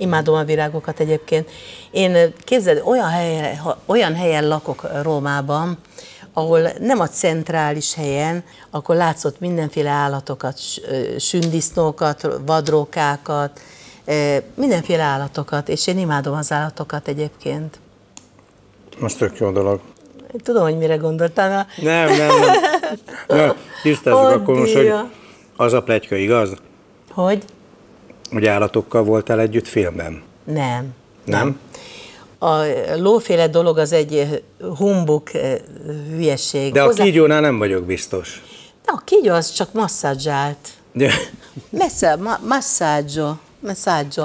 Imádom a virágokat egyébként. Én képzeld, olyan helyen, olyan helyen lakok Rómában, ahol nem a centrális helyen, akkor látszott mindenféle állatokat, sündisznókat, vadrókákat, mindenféle állatokat, és én imádom az állatokat egyébként. Most tök jó dolog. Tudom, hogy mire gondoltál. Nem, nem, nem. nem tisztázzuk oh, akkor most, hogy az a pletyka igaz? Hogy? Hogy állatokkal voltál együtt filmben? Nem. Nem? A lóféle dolog az egy humbuk hülyeség. De a Hozzá... kígyónál nem vagyok biztos. De a kígyó az csak masszadzsált. Ja. Messze, ma, massaggio, massaggio.